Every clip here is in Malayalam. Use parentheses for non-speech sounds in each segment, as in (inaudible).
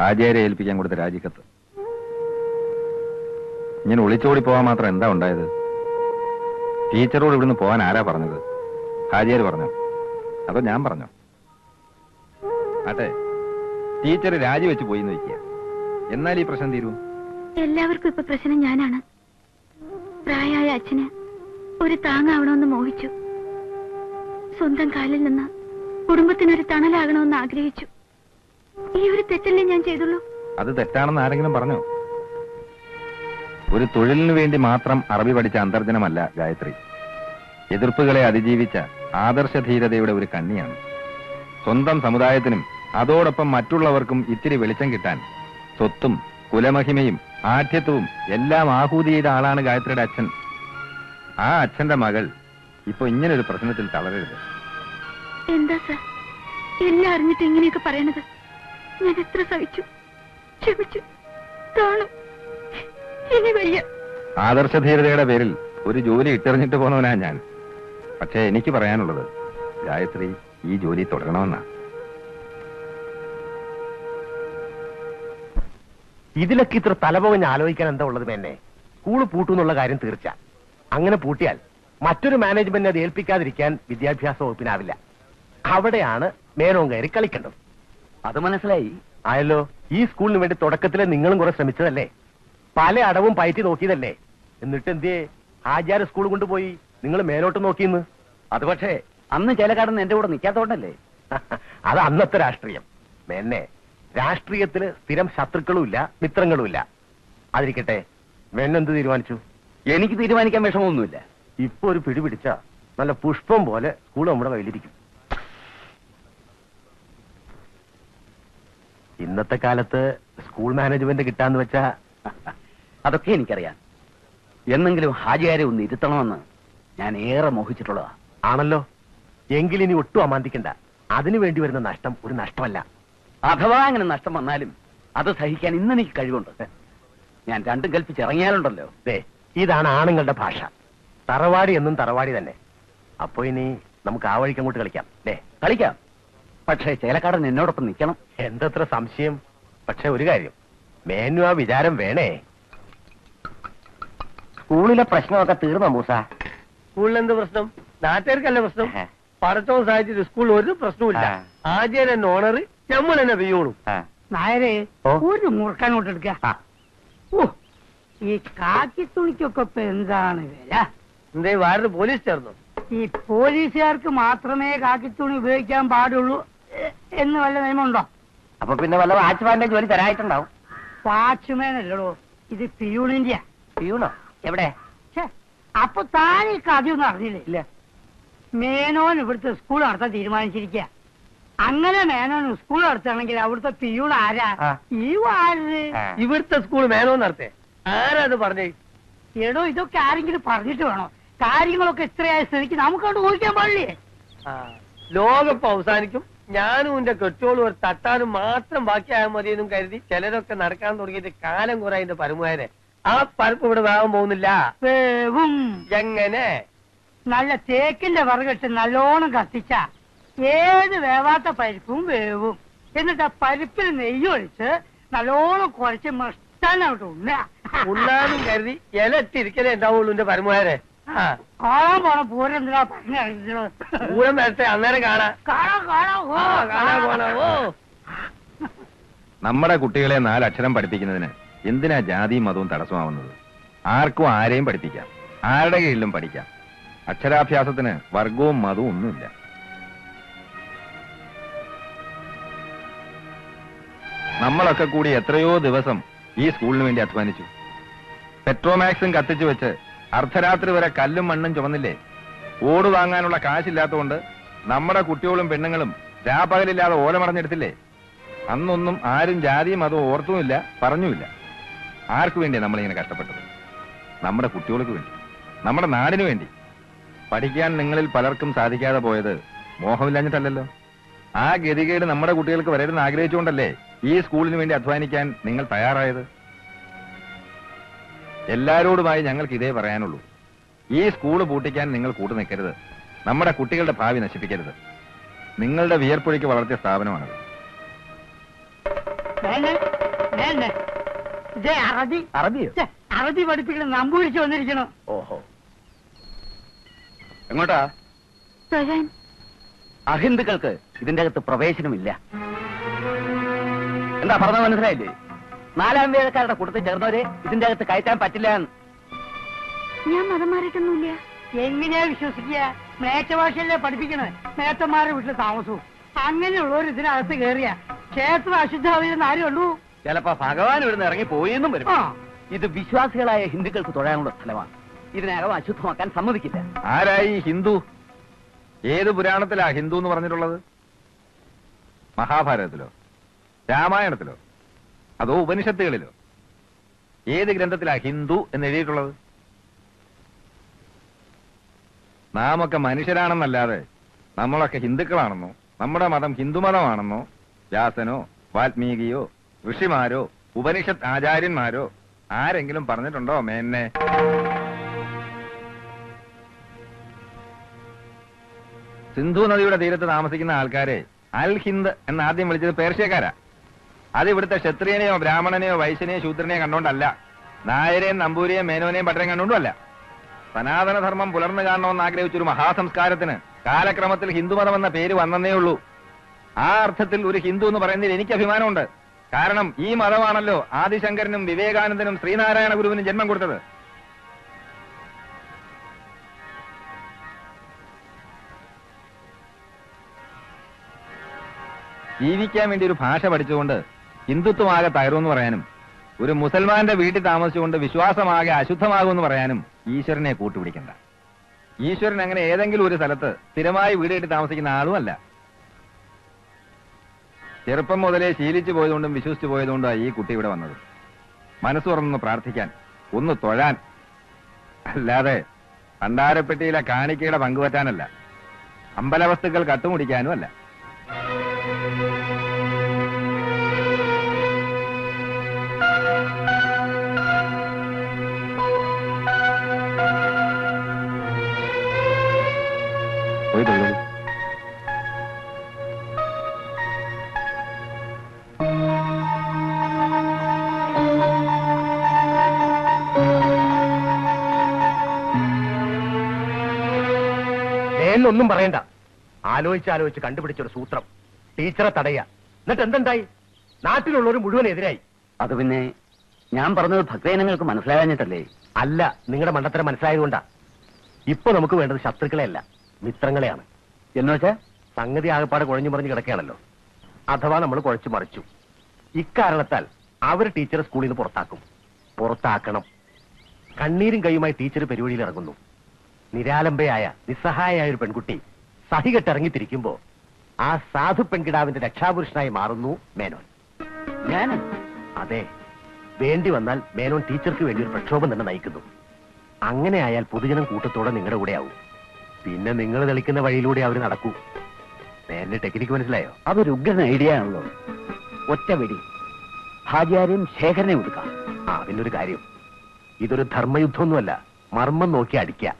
ഹാജിയാരെ ഏൽപ്പിക്കാൻ കൊടുത്ത രാജിക്കത്ത്. ഞാൻ ഒളിച്ചോടി പോവാൻ മാത്രം എന്താ ഉണ്ടായത്? ടീച്ചറോട് ഇവിടുന്ന് പോകാൻ ആരാ പറഞ്ഞത്? ഹാജിയാർ പറഞ്ഞു? അതോ ഞാൻ പറഞ്ഞു? ആട്ടെ ടീച്ചർ രാജിവെച്ച് പോയി എന്ന് വെക്കുക. എന്നാൽ ഈ പ്രശ്നം തീരൂ? എല്ലാവർക്കും ഇപ്പൊ പ്രശ്നം ഞാനാണ്. പ്രായമായ അച്ഛന് ഒരു താങ്ങാവണമെന്ന് മോഹിച്ചു. സ്വന്തം കാലിൽ നിന്ന് കുടുംബത്തിനൊരു തണലാകണമെന്ന് ആഗ്രഹിച്ചു. ഈ ഒരു തെറ്റല്ലേ ഞാൻ ചെയ്തുള്ളൂ? അത് തെറ്റാണെന്ന് ആരെങ്കിലും പറഞ്ഞു? ഒരു തൊഴിലിനു വേണ്ടി മാത്രം അറബി പഠിച്ച അന്തർജനമല്ല ഗായത്രി. എതിർപ്പുകളെ അതിജീവിച്ച ആദർശധീരതയുടെ ഒരു കണ്ണിയാണ്. സ്വന്തം സമുദായത്തിനും അതോടൊപ്പം മറ്റുള്ളവർക്കും ഇത്തിരി വെളിച്ചം കിട്ടാൻ സ്വത്തും കുലമഹിമയും ആഠ്യത്വവും എല്ലാം ആഹൂതി ചെയ്ത ആളാണ് ഗായത്രിയുടെ അച്ഛൻ. ആ അച്ഛന്റെ മകൾ ഇപ്പൊ ഇങ്ങനൊരു പ്രശ്നത്തിൽ തളരരുത്. എന്താ സർ? എല്ലാം അറിഞ്ഞിട്ട് ഇങ്ങനെയൊക്കെ പറയണത്? ഞാൻ എത്ര സഹിച്ചു? ക്ഷമിച്ചു. കാണും ഇനി വയ്യ. ആദർശധീരതയുടെ പേരിൽ ഒരു ജോലി ഇട്ടെറിഞ്ഞിട്ട് പോന്നവനാ ഞാൻ. പക്ഷേ എനിക്ക് പറയാനുള്ളത് ഗായത്രി ഈ ജോലി തുടരണമെന്നാ. ഇതിലൊക്കെ ഇത്ര തലപോകഞ്ഞ് ആലോചിക്കാൻ എന്താ ഉള്ളത് മേന്നെ? സ്കൂൾ പൂട്ടുന്നുള്ള കാര്യം തീർച്ച. അങ്ങനെ പൂട്ടിയാൽ മറ്റൊരു മാനേജ്മെന്റ് അത് ഏൽപ്പിക്കാതിരിക്കാൻ വിദ്യാഭ്യാസ വകുപ്പിനാവില്ല. അവിടെയാണ് മേനോൻ കയറി കളിക്കേണ്ടത്. അത് മനസ്സിലായി. ആയല്ലോ ഈ സ്കൂളിന് വേണ്ടി തുടക്കത്തിലെ നിങ്ങളും കുറെ ശ്രമിച്ചതല്ലേ? പല അടവും പയറ്റി നോക്കിയതല്ലേ? എന്നിട്ട് എന്തേ ആചാര സ്കൂൾ കൊണ്ടുപോയി നിങ്ങൾ മേലോട്ട് നോക്കിയെന്ന് അത് പക്ഷേ അന്ന് ചേലക്കാടൻ എന്റെ കൂടെ നിൽക്കാത്തോണ്ടല്ലേ (laughs) അത് അന്നത്തെ രാഷ്ട്രീയം. മേന്നെ രാഷ്ട്രീയത്തിൽ സ്ഥിരം ശത്രുക്കളുമില്ല മിത്രങ്ങളുമില്ല അതിരിക്കട്ടെ മേന്നെന്ത് തീരുമാനിച്ചു? എനിക്ക് തീരുമാനിക്കാൻ വിഷമമൊന്നുമില്ല. ഇപ്പൊ ഒരു പിടിപിടിച്ച നല്ല പുഷ്പം പോലെ സ്കൂൾ നമ്മുടെ കയ്യിലിരിക്കും. ഇന്നത്തെ കാലത്ത് സ്കൂൾ മാനേജ്മെന്റ് കിട്ടാന്ന് വെച്ചാ (laughs) അതൊക്കെ എനിക്കറിയാം. എന്നെങ്കിലും ഹാജിയാരെ ഒന്ന് ഇരുത്തണമെന്ന് ഞാൻ ഏറെ മോഹിച്ചിട്ടുള്ളതാ. ആണല്ലോ. എങ്കിലിനി ഒട്ടും അമാന്തിക്കണ്ട. അതിനു വേണ്ടി വരുന്ന നഷ്ടം ഒരു നഷ്ടമല്ല. അഥവാ അങ്ങനെ നഷ്ടം വന്നാലും അത് സഹിക്കാൻ ഇന്ന് എനിക്ക് കഴിവുണ്ട്. ഞാൻ രണ്ടും കൽപ്പിച്ചിറങ്ങിയാലുണ്ടല്ലോ ദേ ഇതാണ് ആണുങ്ങളുടെ ഭാഷ. തറവാടി എന്നും തറവാടി തന്നെ. അപ്പോ ഇനി നമുക്ക് ആ വഴിക്ക് അങ്ങോട്ട് കളിക്കാം. അല്ലേ കളിക്കാം. പക്ഷേ ചേലക്കാടൻ എന്നോടൊപ്പം നിൽക്കണം. എന്തത്ര സംശയം? പക്ഷെ ഒരു കാര്യം. മേനു ആ വിചാരം വേണേ. സ്കൂളിലെ പ്രശ്നമൊക്കെ തീർന്നോ മൂസ? സ്കൂളിൽ എന്ത് പ്രശ്നം? നാട്ടുകാർക്കല്ല പ്രശ്നം? പഠിച്ചോ സാധിച്ചിട്ട് സ്കൂളിൽ ഒരു പ്രശ്നമില്ല ആ. ആദ്യം തന്നെ ഓണർ നമ്മൾ തന്നെ പെയ്യോളും നായരെ. ഒരു മുറുക്കാനോട്ട് എടുക്ക. ഈ കാക്കി തുണിക്കൊക്കെ ഇപ്പൊ എന്താണ് വില? എന്തേ വാരത് പോലീസ് ചേർന്നു? ഈ പോലീസുകാർക്ക് മാത്രമേ കാക്കിത്തുണി ഉപയോഗിക്കാൻ പാടുള്ളൂ. എന്ന് വല്ല നിയമമുണ്ടോ? അപ്പൊ പിന്നെ വല്ല വാച്ച്മാന്റെ ജോലി തരായിട്ടുണ്ടാവും വാച്ച്മാൻ അല്ലടോ ഇത് പിയൂണിന്റെ പിയൂണോ? എവിടെ? അപ്പൊ താൻ ഈ കഥയൊന്നും അറിഞ്ഞില്ലേ? ഇല്ല. മേനോൻ ഇവിടുത്തെ സ്കൂൾ നടത്താൻ തീരുമാനിച്ചിരിക്കുക അങ്ങനെ മേനോൻ സ്കൂൾ നടത്തണമെങ്കിൽ അവിടുത്തെ പിയൂൺ ആരാ? ഈ വാര് ഇവിടുത്തെ സ്കൂൾ മേനോൻ നടത്തേ. ആരാ അത് പറഞ്ഞേ? എടോ ഇതൊക്കെ ആരെങ്കിലും പറഞ്ഞിട്ട് വേണോ? കാര്യങ്ങളൊക്കെ ഇത്രയായ സ്ഥിതിക്ക് നമുക്കവിടെ ഊഹിക്കാൻ പാടില്ലേ? ആ, ലോകപ്പ് അവസാനിക്കും. ഞാനും എന്റെ കെട്ടോളും ഒരു തട്ടാനും മാത്രം ബാക്കിയായാൽ മതിയെന്നും കരുതി ചിലരൊക്കെ നടക്കാൻ തുടങ്ങിയിട്ട് കാലം കുറെ അതിന്റെ പരമുകാരെ ആ പരപ്പ് ഇവിടെ വേഗം പോകുന്നില്ല. വേവും എങ്ങനെ? നല്ല തേക്കിന്റെ വറുകെട്ട് നല്ലോണം കത്തിച്ച ഏത് വേവാത്ത പരിപ്പും വേവും. എന്നിട്ട് ആ പരിപ്പിൽ നെയ്യൊഴിച്ച് നല്ലോണം കുഴച്ച് മഷ്ടാനായിട്ട് ഉണ്ണ ഉണ്ണാനും കരുതി ഇല ഇട്ടിരിക്കലേ ഉണ്ടാവുള്ളൂ എന്റെ പരമുകാരെ കാണാൻ പോണ പൂരം എന്തിനാ പറഞ്ഞത് പൂരം വരട്ടെ അന്നേരം കാണാം. കാണാം കാണാം ഓ, കാണാൻ പോണോ ഓ. നമ്മുടെ കുട്ടികളെ നാലക്ഷരം പഠിപ്പിക്കുന്നതിന് എന്തിനാ ജാതിയും മതവും തടസ്സമാവുന്നത്? ആർക്കും ആരെയും പഠിപ്പിക്കാം. ആരുടെ കീഴിലും പഠിക്കാം. അക്ഷരാഭ്യാസത്തിന് വർഗവും മതവും ഒന്നുമില്ല. നമ്മളൊക്കെ കൂടി എത്രയോ ദിവസം ഈ സ്കൂളിന് വേണ്ടി അധ്വാനിച്ചു. പെട്രോമാക്സും കത്തിച്ചു വെച്ച് അർദ്ധരാത്രി വരെ കല്ലും മണ്ണും ചുമന്നില്ലേ? ഓട് വാങ്ങാനുള്ള കാശില്ലാത്തതുകൊണ്ട് നമ്മുടെ കുട്ടികളും പെണ്ണുങ്ങളും രാപകലില്ലാതെ ഓലമറഞ്ഞെടുത്തില്ലേ അന്നൊന്നും ആരും ജാതിയും അതോ ഓർത്തുമില്ല പറഞ്ഞുമില്ല. ആർക്കു വേണ്ടിയാ നമ്മളിങ്ങനെ കഷ്ടപ്പെട്ടത്? നമ്മുടെ കുട്ടികൾക്ക് വേണ്ടി നമ്മുടെ നാടിനു വേണ്ടി. പഠിക്കാൻ നിങ്ങളിൽ പലർക്കും സാധിക്കാതെ പോയത് മോഹമില്ലാഞ്ഞിട്ടല്ലല്ലോ. ആ ഗതികേട് നമ്മുടെ കുട്ടികൾക്ക് വരരുതെന്ന് ആഗ്രഹിച്ചുകൊണ്ടല്ലേ ഈ സ്കൂളിന് വേണ്ടി അധ്വാനിക്കാൻ നിങ്ങൾ തയ്യാറായത്? എല്ലാരോടുമായി ഞങ്ങൾക്ക് ഇതേ പറയാനുള്ളൂ. ഈ സ്കൂൾ പൂട്ടിക്കാൻ നിങ്ങൾ കൂട്ടു നിൽക്കരുത്. നമ്മുടെ കുട്ടികളുടെ ഭാവി നശിപ്പിക്കരുത്. നിങ്ങളുടെ വിയർപ്പൊഴിക്ക് വളർത്തിയ സ്ഥാപനമാണത്. അറബി. അറബിയോ? അറബി പഠിപ്പിക്കുന്ന നമ്പൂരിച്ച് വന്നിരിക്കണു. ഓഹോ. എങ്ങോട്ടാ? തൊഴാൻ അഹിന്ദുക്കൾക്ക് ഇതിന്റെ അകത്ത് പ്രവേശനമില്ല. എന്താ പറഞ്ഞത് മനസ്സിലായില്ലേ? നാലാം വേദക്കാരുടെ കൂട്ടത്തിൽ ചേർന്നവരെ ഇതിന്റെ അകത്ത് കയറ്റാൻ പറ്റില്ല. ഞാൻ മതം മാറിയിട്ടൊന്നുമില്ല. എങ്ങനെയാ വിശ്വസിക്കുക? മേച്ചഭാഷയല്ലേ പഠിപ്പിക്കണേ? മേത്തന്മാരുടെ വീട്ടിൽ താമസവും. അങ്ങനെയുള്ളവർ ഇതിനകത്ത് കയറിയ ക്ഷേത്രം അശുദ്ധാവില്ലെന്ന് ആരും ഉള്ളൂ. ചിലപ്പോ ഭഗവാൻ ഇവിടുന്ന് ഇറങ്ങി പോയെന്നും വരും. ഇത് വിശ്വാസികളായ ഹിന്ദുക്കൾക്ക് തൊഴാനുള്ള സ്ഥലമാണ്. ഇതിനകം അശുദ്ധമാക്കാൻ സമ്മതിക്കില്ല. ആരായി ഹിന്ദു? ഏത് പുരാണത്തിലാ ഹിന്ദു എന്ന് പറഞ്ഞിട്ടുള്ളത്? മഹാഭാരതത്തിലോ? രാമായണത്തിലോ? അതോ ഉപനിഷത്തുകളിലോ? ഏത് ഗ്രന്ഥത്തിലാ ഹിന്ദു എന്ന് എഴുതിയിട്ടുള്ളത്? നാമൊക്കെ മനുഷ്യരാണെന്നല്ലാതെ നമ്മളൊക്കെ ഹിന്ദുക്കളാണെന്നോ? നമ്മുടെ മതം ഹിന്ദുമതമാണെന്നോ? വ്യാസനോ വാൽമീകിയോ ഋഷിമാരോ ഉപനിഷത്ത് ആചാര്യന്മാരോ ആരെങ്കിലും പറഞ്ഞിട്ടുണ്ടോ മേന്നെ? സിന്ധു നദിയുടെ തീരത്ത് താമസിക്കുന്ന ആൾക്കാരെ അൽ ഹിന്ദ് എന്ന് ആദ്യം വിളിച്ചത് പേർഷ്യക്കാരാ. അത് ഇവിടുത്തെ ക്ഷത്രിയനെയോ ബ്രാഹ്മണനെയോ വൈശ്യനെയോ ശൂദ്രനെയോ കണ്ടോണ്ടല്ല. നായരെയും നമ്പൂരിയെയും മേനോനെയും പട്ടരെയും കണ്ടുകൊണ്ടുമല്ല സനാതനധർമ്മം പുലർന്നു കാണണമെന്ന് ആഗ്രഹിച്ചൊരു മഹാസംസ്കാരത്തിന് കാലക്രമത്തിൽ ഹിന്ദുമതം എന്ന പേര് വന്നേ ഉള്ളൂ. ആ അർത്ഥത്തിൽ ഒരു ഹിന്ദു എന്ന് പറയുന്നതിൽ എനിക്ക് അഭിമാനമുണ്ട്. കാരണം ഈ മതമാണല്ലോ ആദിശങ്കരനും വിവേകാനന്ദനും ശ്രീനാരായണ ഗുരുവിനും ജന്മം കൊടുത്തത്. ജീവിക്കാൻ വേണ്ടി ഒരു ഭാഷ പഠിച്ചുകൊണ്ട് ഹിന്ദുത്വമാകെ തകരുമെന്ന് പറയാനും ഒരു മുസൽമാന്റെ വീട്ടിൽ താമസിച്ചുകൊണ്ട് വിശ്വാസമാകെ അശുദ്ധമാകുമെന്ന് പറയാനും ഈശ്വരനെ കൂട്ടുപിടിക്കണ്ട. ഈശ്വരൻ അങ്ങനെ ഏതെങ്കിലും ഒരു സ്ഥലത്ത് സ്ഥിരമായി വീട് കെട്ടി താമസിക്കുന്ന ആളുമല്ല. ചെറുപ്പം മുതലേ ശീലിച്ചു പോയതുകൊണ്ടും വിശ്വസിച്ചു പോയതുകൊണ്ടാണ് ഈ കുട്ടി ഇവിടെ വന്നത്. മനസ്സ് തുറന്നൊന്ന് പ്രാർത്ഥിക്കാൻ ഒന്ന് തൊഴാൻ. അല്ലാതെ ഭണ്ഡാരപ്പെട്ടിയിലെ കാണിക്കയുടെ പങ്കുവറ്റാനല്ല അമ്പലവസ്തുക്കൾ കട്ടുമുടിക്കാനും അല്ല എന്നൊന്നും പറയണ്ട. ആലോചിച്ച് ആലോചിച്ച് കണ്ടുപിടിച്ചൊരു സൂത്രം. ടീച്ചറെ തടയുക എന്നിട്ട് എന്തുണ്ടായി നാട്ടിലുള്ളവർ മുഴുവൻ എതിരായി. അത് പിന്നെ ഞാൻ പറഞ്ഞത് ഭക്തജനങ്ങൾക്ക് മനസ്സിലാകാഞ്ഞിട്ടല്ലേ? അല്ല നിങ്ങളുടെ മണ്ടത്തരം മനസ്സിലായതുകൊണ്ടാ. ഇപ്പൊ നമുക്ക് വേണ്ടത് ശത്രുക്കളെയല്ല മിത്രങ്ങളെയാണ്. എന്നുവെച്ചാ സംഗതി ആകപ്പാടെ കുഴഞ്ഞു മറിഞ്ഞു കിടക്കുകയാണല്ലോ. അഥവാ നമ്മൾ കുഴച്ചു മറിച്ചു. ഇക്കാരണത്താൽ അവർ ടീച്ചറെ സ്കൂളിൽ നിന്ന് പുറത്താക്കും. പുറത്താക്കണം. കണ്ണീരും കൈയുമായി ടീച്ചർ പെരുവഴിയിൽ ഇറങ്ങുന്നു. നിരാലംബയായ നിസ്സഹായായ ഒരു പെൺകുട്ടി സഹികെട്ടിറങ്ങിത്തിരിക്കുമ്പോ ആ സാധു പെൺകിടാവിന്റെ രക്ഷാപുരുഷനായി മാറുന്നു മേനോൻ. ഞാൻ അതെ. വേണ്ടി വന്നാൽ മേനോൻ ടീച്ചർക്ക് വേണ്ടി ഒരു പ്രക്ഷോഭം തന്നെ നയിക്കുന്നു. അങ്ങനെ ആയാൽ പൊതുജനം കൂട്ടത്തോടെ നിങ്ങളുടെ കൂടെ ആവും. പിന്നെ നിങ്ങൾ തെളിക്കുന്ന വഴിയിലൂടെ അവർ നടക്കൂ. മേലിന്റെ ടെക്നിക്ക് മനസ്സിലായോ? അതൊരു ഉഗ്രൻ ഐഡിയ ആണല്ലോ. ഒറ്റ വെടി. ഹാജിയാരെയും ശേഖരനെ കൊടുക്കാം ആ പിന്നൊരു കാര്യം. ഇതൊരു ധർമ്മയുദ്ധമൊന്നുമല്ല. മർമ്മം നോക്കി അടിക്കുക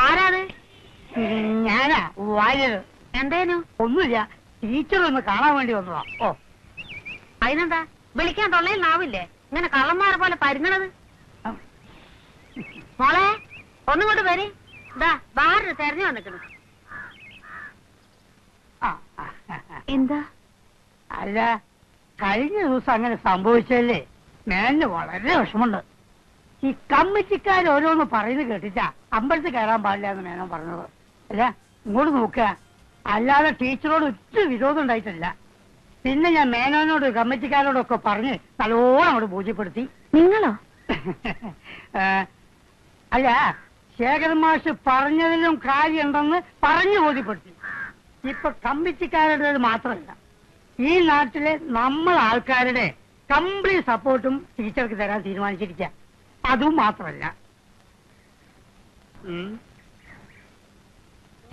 ആരാത് ഉം, ഞാനാ വാര്യര് എന്തേനു? ഒന്നുമില്ല. ടീച്ചർ ഒന്ന് കാണാൻ വേണ്ടി വന്നതാ. ഓ. അതിനെന്താ? വിളിക്കാൻ തൊള്ളയിൽ നാവില്ലേ? ഇങ്ങനെ കള്ളന്മാരെ പോലെ പരുങ്ങണത്? മോളെ ഒന്നുകൊണ്ട് വരി. ഇതാ ബാറിന് തെരഞ്ഞു വന്നിക്കണു. എന്താ? അല്ല കഴിഞ്ഞ ദിവസം അങ്ങനെ സംഭവിച്ചല്ലേ മേലിന് വളരെ വിഷമുണ്ട് ഈ കമ്മിറ്റിക്കാർ ഓരോന്ന് പറയുന്നത് കേട്ടിട്ടാ അമ്പലത്തിൽ കയറാൻ പാടില്ല എന്ന് മേനോ പറഞ്ഞത്. അല്ല ഇങ്ങോട്ട് നോക്കുക. അല്ലാതെ ടീച്ചറോട് ഒറ്റ വിരോധം ഉണ്ടായിട്ടില്ല. പിന്നെ ഞാൻ മേനോനോട് കമ്മിറ്റിക്കാരോടൊക്കെ പറഞ്ഞ് നല്ലോണം അവിടെ പൂജ്യപ്പെടുത്തി നിങ്ങളോ? (laughs) ഏ, അല്ല ശേഖരൻ മാഷ് പറഞ്ഞതിലും കാര്യമുണ്ടെന്ന് പറഞ്ഞു ബോധ്യപ്പെടുത്തി. ഇപ്പൊ കമ്മിറ്റിക്കാരുടെ മാത്രമല്ല ഈ നാട്ടിലെ നമ്മൾ ആൾക്കാരുടെ കംപ്ലീറ്റ് സപ്പോർട്ടും ടീച്ചർക്ക് തരാൻ തീരുമാനിച്ചിരിക്കുക. അതും മാത്രമല്ല. ഉം.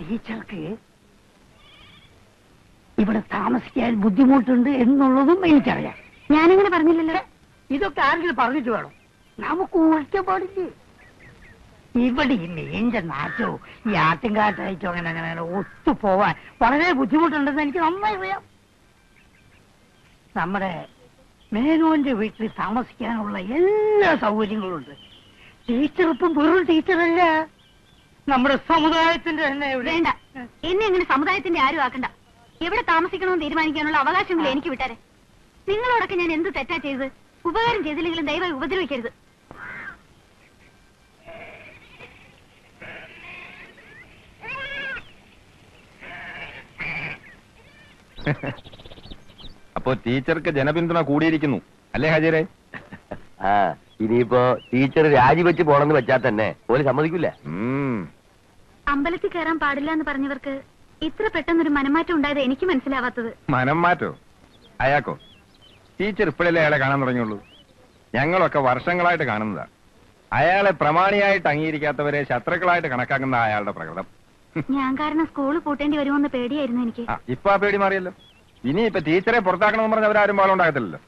ടീച്ചർക്ക് ഇവിടെ താമസിക്കാൻ ബുദ്ധിമുട്ടുണ്ട് എന്നുള്ളതും എനിക്കറിയാം. ഞാനിങ്ങനെ പറഞ്ഞില്ലല്ലോ. ഇതൊക്കെ ആരെങ്കിലും പറഞ്ഞിട്ട് വേണം? നമുക്ക് ഊഹിക്കാൻ പാടില്ലേ? ഇവിടെ ഈ മീന്റെ നാറ്റോ ഈ ആട്ടിൻകാട്ടയച്ചോ അങ്ങനെ അങ്ങനെ അങ്ങനെ ഒത്തുപോവാൻ വളരെ ബുദ്ധിമുട്ടുണ്ടെന്ന് എനിക്ക് നന്നായി അറിയാം. നമ്മുടെ മേനോന്റെ വീട്ടിൽ താമസിക്കാനുള്ള എല്ലാ സൗകര്യങ്ങളും ഉണ്ട് ടീച്ചർ ഇപ്പം വെറും ടീച്ചറല്ല. നമ്മുടെ സമുദായത്തിന്റെ തന്നെ വേണ്ട. എന്നെ അങ്ങനെ സമുദായത്തിന്റെ ആരും ആക്കണ്ട. എവിടെ താമസിക്കണമെന്ന് തീരുമാനിക്കാനുള്ള അവകാശങ്ങൾ എനിക്ക് വിട്ടാരെ. നിങ്ങളോടൊക്കെ ഞാൻ എന്ത് തെറ്റാ ചെയ്ത്? ഉപകാരം ചെയ്തില്ലെങ്കിലും ദയവായി ഉപദ്രവിക്കരുത്. അപ്പോ ടീച്ചർക്ക് ജനപിന്തുണ കൂടിയിരിക്കുന്നു. അല്ലേ ഹാജിരെ ആ ഇനിയിപ്പോ ടീച്ചർ രാജിവെച്ച് പോണെന്ന് വെച്ചാൽ തന്നെ. പോലെ സമ്മതിക്കില്ല ഉം. അമ്പലത്തിൽ കയറാൻ പാടില്ല എന്ന് പറഞ്ഞവർക്ക് ഇത്ര പെട്ടെന്നൊരു മനമാറ്റം ഉണ്ടായത് എനിക്ക് മനസ്സിലാവാത്തത്. മനം മാറ്റോ? അയാക്കോ? ടീച്ചർ ഇപ്പോഴല്ലേ അയാളെ കാണാൻ തുടങ്ങിയുള്ളൂ. ഞങ്ങളൊക്കെ വർഷങ്ങളായിട്ട് കാണുന്നതാ. അയാളെ പ്രമാണിയായിട്ട് അംഗീകരിക്കാത്തവരെ ശത്രുക്കളായിട്ട് കണക്കാക്കുന്ന അയാളുടെ പ്രകടനം ഞാൻ കാരണം സ്കൂൾ പൂട്ടേണ്ടി വരുമോന്ന് പേടിയായിരുന്നു എനിക്ക്. ആ ഇപ്പൊ ആ പേടി മാറിയല്ലോ. ഇനി ഇപ്പൊ ടീച്ചറെ പുറത്താക്കണമെന്ന് പറഞ്ഞ അവരാരും പാടുണ്ടാകത്തില്ലല്ലോ.